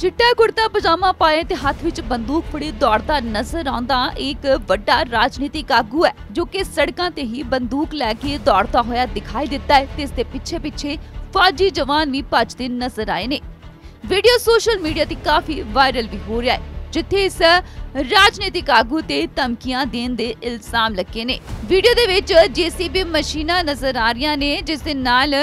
ਚਿੱਟਾ ਕੁੜਤਾ ਪਜਾਮਾ ਪਾਏ ਤੇ ਹੱਥ ਵਿੱਚ ਬੰਦੂਕ ਫੜੀ ਦੌੜਦਾ ਨਜ਼ਰ ਆਉਂਦਾ ਇੱਕ ਵੱਡਾ ਰਾਜਨੀਤਿਕ ਆਗੂ ਹੈ, ਜੋ ਕਿ ਸੜਕਾਂ ਤੇ ਹੀ ਬੰਦੂਕ ਲੈ ਕੇ ਦੌੜਦਾ ਹੋਇਆ ਦਿਖਾਈ ਦਿੱਤਾ ਹੈ ਤੇ ਇਸ ਦੇ ਪਿੱਛੇ ਪਿੱਛੇ ਫੌਜੀ ਜਵਾਨ ਵੀ ਭੱਜਦੇ ਨਜ਼ਰ ਆਏ ਨੇ। ਵੀਡੀਓ ਸੋਸ਼ਲ ਮੀਡੀਆ ਤੇ ਕਾਫੀ ਵਾਇਰਲ ਵੀ ਹੋ ਰਿਹਾ ਹੈ, ਜਿੱਥੇ ਇਸ ਰਾਜਨੀਤਿਕ ਆਗੂ ਤੇ ਧਮਕੀਆਂ ਦੇਣ ਦੇ ਇਲਜ਼ਾਮ ਲੱਗੇ ਨੇ। ਵੀਡੀਓ ਦੇ ਵਿੱਚ ਜੀਸੀਬੀ ਮਸ਼ੀਨਾਂ ਨਜ਼ਰ ਆ ਰਹੀਆਂ ਨੇ, ਜਿਸ ਦੇ ਨਾਲ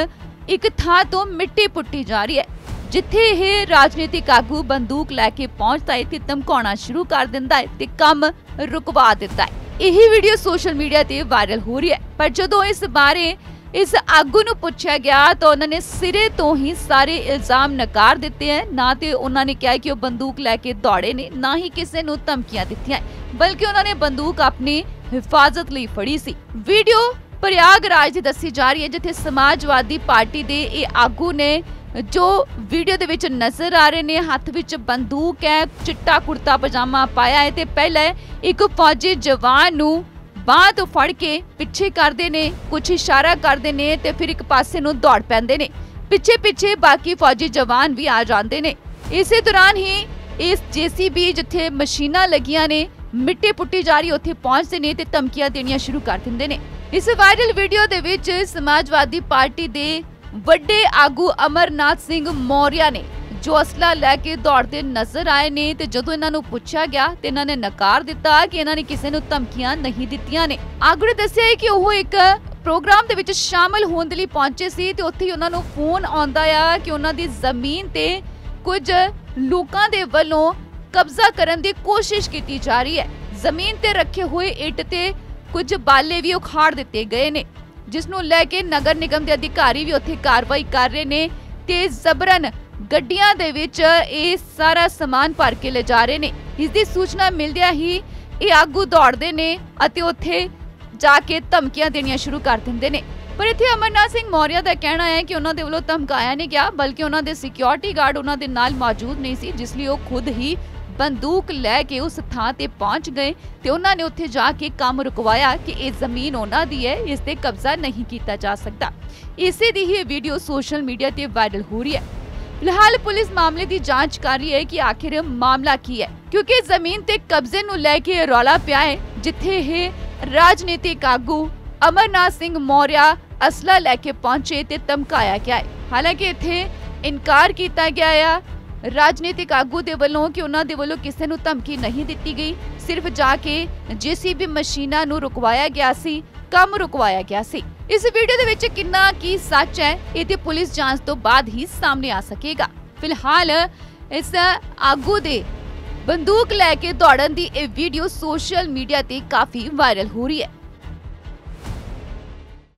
ਇੱਕ ਥਾਂ ਤੋਂ ਮਿੱਟੀ ਪੁੱਟੀ ਜਾ ਰਹੀ ਹੈ। ਜਿੱਥੇ ਇਹ ਰਾਜਨੀਤਿਕ ਆਗੂ ਬੰਦੂਕ ਲੈ ਕੇ ਪਹੁੰਚਦਾ ਹੈ ਤੇ ਧਮਕਾਉਣਾ ਸ਼ੁਰੂ ਕਰ ਦਿੰਦਾ ਹੈ ਤੇ ਕੰਮ ਰੁਕਵਾ ਦਿੰਦਾ ਹੈ। ਇਹੀ ਵੀਡੀਓ ਸੋਸ਼ਲ ਮੀਡੀਆ ਤੇ ਵਾਇਰਲ ਹੋ ਰਹੀ ਹੈ। ਪਰ ਜਦੋਂ ਇਸ ਬਾਰੇ ਇਸ ਆਗੂ ਨੂੰ ਪੁੱਛਿਆ ਗਿਆ ਤਾਂ ਉਹਨਾਂ ਨੇ ਸਿਰੇ ਤੋਂ ਹੀ ਸਾਰੇ ਇਲਜ਼ਾਮ ਨਕਾਰ ਦਿੱਤੇ ਹਨ ਨਾ ਤੇ ਉਹਨਾਂ ਨੇ ਕਿਹਾ ਕਿ ਉਹ ਬੰਦੂਕ ਲੈ ਕੇ ਦੌੜੇ ਨੇ, ਨਾ ਹੀ ਕਿਸੇ ਨੂੰ ਧਮਕੀਆਂ ਦਿੱਤੀਆਂ ਬਲਕਿ ਉਹਨਾਂ ਨੇ ਬੰਦੂਕ ਆਪਣੀ ਹਿਫਾਜ਼ਤ ਲਈ ਫੜੀ ਸੀ। ਵੀਡੀਓ ਪ੍ਰਯਾਗਰਾਜ ਦੀ ਦੱਸੀ ਜਾ ਰਹੀ ਹੈ, ਜਿੱਥੇ ਸਮਾਜਵਾਦੀ ਪਾਰਟੀ ਦੇ ਇਹ ਆਗੂ ਨੇ ਜੋ ਵੀਡੀਓ ਦੇ ਵਿੱਚ ਨਜ਼ਰ ਆ ਰਹੇ ਨੇ, ਹੱਥ ਵਿੱਚ ਬੰਦੂਕ ਹੈ, ਚਿੱਟਾ ਕੁੜਤਾ ਪਜਾਮਾ ਪਾਇਆ ਹੈ ਤੇ ਪਹਿਲਾਂ ਇੱਕ ਫੌਜੀ ਜਵਾਨ ਨੂੰ ਬਾਹ ਤੋਂ ਫੜ ਕੇ ਪਿੱਛੇ ਕਰਦੇ ਨੇ ਕੁਝ ਇਸ਼ਾਰਾ ਕਰਦੇ ਨੇ ਤੇ ਫਿਰ ਇੱਕ ਪਾਸੇ ਨੂੰ ਦੌੜ ਪੈਂਦੇ ਨੇ। ਪਿੱਛੇ ਪਿੱਛੇ ਬਾਕੀ ਫੌਜੀ ਜਵਾਨ ਵੀ ਆ ਜਾਂਦੇ ਨੇ। ਇਸੇ ਦੌਰਾਨ ਹੀ ਇਸ ਜੀਸੀਬੀ ਜਿੱਥੇ ਮਸ਼ੀਨਾਂ ਲੱਗੀਆਂ ਨੇ, ਮਿੱਟੀ ਪੁੱਟੀ ਜਾ ਰਹੀ, ਉੱਥੇ ਪਹੁੰਚਦੇ ਨੇ ਤੇ ਧਮਕੀਆਂ ਦੇਣੀਆਂ ਸ਼ੁਰੂ ਕਰ ਦਿੰਦੇ ਨੇ। ਇਸ ਵਾਇਰਲ ਵੀਡੀਓ ਦੇ ਵਿੱਚ ਸਮਾਜਵਾਦੀ ਪਾਰਟੀ ਦੇ ਵੱਡੇ ਆਗੂ ਅਮਰਨਾਥ ਸਿੰਘ ਮੌਰਿਆ ਨੇ ਜੋ ਅਸਲਾ ਲੈ ਕੇ ਦੌੜਦੇ ਨਜ਼ਰ ਆਏ ਨੇ ਤੇ ਜਦੋਂ ਇਹਨਾਂ ਨੂੰ ਪੁੱਛਿਆ ਗਿਆ ਤੇ ਇਹਨਾਂ ਨੇ ਨਕਾਰ ਦਿੱਤਾ ਕਿ ਇਹਨਾਂ ਨੇ ਕਿਸੇ ਨੂੰ ਧਮਕੀਆਂ ਨਹੀਂ ਦਿੱਤੀਆਂ ਨੇ। ਆਗੂ ਨੇ ਦੱਸਿਆ ਕਿ ਉਹ ਇੱਕ ਪ੍ਰੋਗਰਾਮ ਦੇ ਵਿੱਚ ਸ਼ਾਮਲ ਹੋਣ ਦੇ ਲਈ ਪਹੁੰਚੇ ਸੀ ਤੇ ਉੱਥੇ ਹੀ ਉਹਨਾਂ ਨੂੰ ਫੋਨ ਆਉਂਦਾ ਆ ਕਿ ਉਹਨਾਂ ਦੀ ਜ਼ਮੀਨ ਤੇ ਕੁਝ ਲੋਕਾਂ ਦੇ ਵੱਲੋਂ ਕਬਜ਼ਾ ਕਰਨ ਦੀ ਕੋਸ਼ਿਸ਼ ਕੀਤੀ ਜਾ ਰਹੀ ਹੈ। ਜ਼ਮੀਨ ਤੇ ਰੱਖੇ ਹੋਏ ਇੱਟ ਤੇ ਕੁਝ ਬਾਲੇ ਵੀ ਉਖਾੜ ਦਿੱਤੇ ਗਏ ਨੇ। ਜਿਸ ਨੂੰ ਲੈ ਕੇ ਨਗਰ ਨਿਗਮ ਦੇ ਅਧਿਕਾਰੀ ਵੀ ਉੱਥੇ ਕਾਰਵਾਈ ਕਰ ਰਹੇ ਨੇ ਤੇ ਜ਼ਬਰਨ ਗੱਡੀਆਂ ਦੇ ਵਿੱਚ ਇਹ ਸਾਰਾ ਸਮਾਨ ਭਰ ਕੇ ਲੈ ਜਾ ਰਹੇ ਨੇ। ਇਸ ਦੀ ਸੂਚਨਾ ਮਿਲਦਿਆਂ ਹੀ ਇਹ ਆਗੂ ਦੌੜਦੇ ਨੇ ਅਤੇ ਉੱਥੇ ਜਾ ਕੇ ਧਮਕੀਆਂ ਦੇਣੀਆਂ ਸ਼ੁਰੂ ਕਰ ਦਿੰਦੇ ਨੇ। ਪਰ ਇੱਥੇ ਅਮਰਨਾਥ ਸਿੰਘ ਮੌਰਿਆ ਦਾ ਕਹਿਣਾ ਹੈ ਕਿ ਉਹਨਾਂ ਦੇ ਵੱਲੋਂ ਧਮਕਾਇਆ ਨਹੀਂ ਗਿਆ, ਬਲਕਿ ਉਹਨਾਂ ਦੇ ਸਿਕਿਉਰਿਟੀ ਗਾਰਡ ਉਹਨਾਂ ਦੇ ਨਾਲ ਮੌਜੂਦ ਨਹੀਂ ਸੀ, ਜਿਸ ਲਈ ਉਹ ਖੁਦ ਹੀ ਬੰਦੂਕ ਲੈ ਕੇ ਉਸ ਥਾਂ ਤੇ ਪਹੁੰਚ ਗਏ ਤੇ ਉਹਨਾਂ ਨੇ ਉੱਥੇ ਜਾ ਕੇ ਕੰਮ ਰੁਕਵਾਇਆ ਕਿ ਇਹ ਜ਼ਮੀਨ ਉਹਨਾਂ ਦੀ ਹੈ ਇਸ ਤੇ ਕਬਜ਼ਾ ਨਹੀਂ ਕੀਤਾ ਜਾ ਸਕਦਾ ਇਸੇ ਦੀ ਹੀ ਵੀਡੀਓ ਸੋਸ਼ਲ ਮੀਡੀਆ ਤੇ ਵਾਇਰਲ ਹੋ ਰਹੀ ਹੈ ਫਿਲਹਾਲ ਪੁਲਿਸ ਮਾਮਲੇ ਦੀ ਜਾਂਚ ਕਰ ਰਹੀ ਹੈ ਕਿ ਆਖਿਰ ਮਾਮਲਾ ਕੀ ਹੈ ਕਿਉਂਕਿ ਜ਼ਮੀਨ ਤੇ ਕਬਜ਼ੇ ਨੂੰ ਲੈ ਕੇ ਰੌਲਾ ਪਿਆ ਹੈ ਜਿੱਥੇ ਇਹ ਰਾਜਨੀਤਿਕ ਆਗੂ ਅਮਰਨਾਥ ਸਿੰਘ ਮੌਰਿਆ ਅਸਲਾ ਲੈ ਕੇ ਪਹੁੰਚੇ ਤੇ ਧਮਕਾਇਆ ਗਿਆ ਹੈ ਹਾਲਾਂਕਿ ਇੱਥੇ ਇਨਕਾਰ ਕੀਤਾ ਗਿਆ ਆ ਰਾਜਨੀਤਿਕ ਆਗੂ ਦੇ ਵੱਲੋਂ ਕਿ ਉਹਨਾਂ ਦੇ ਵੱਲੋਂ ਕਿਸੇ ਨੂੰ ਧਮਕੀ ਨਹੀਂ ਦਿੱਤੀ ਗਈ, ਸਿਰਫ ਜਾ ਕੇ ਜੀਸੀਬੀ ਮਸ਼ੀਨਾਂ ਨੂੰ ਰੁਕਵਾਇਆ ਗਿਆ ਸੀ, ਕੰਮ ਰੁਕਵਾਇਆ ਗਿਆ ਸੀ। ਇਸ ਵੀਡੀਓ ਦੇ ਵਿੱਚ ਕਿੰਨਾ ਕੀ ਸੱਚ ਹੈ ਇਹ ਤੇ ਪੁਲਿਸ ਜਾਂਚ ਤੋਂ ਬਾਅਦ ਹੀ ਸਾਹਮਣੇ ਆ ਸਕੇਗਾ। ਫਿਲਹਾਲ ਇਸ ਆਗੂ ਦੇ ਬੰਦੂਕ ਲੈ ਕੇ ਦੌੜਨ ਦੀ ਇਹ ਵੀਡੀਓ ਸੋਸ਼ਲ ਮੀਡੀਆ ਤੇ ਕਾਫੀ ਵਾਇਰਲ ਹੋ ਰਹੀ ਹੈ।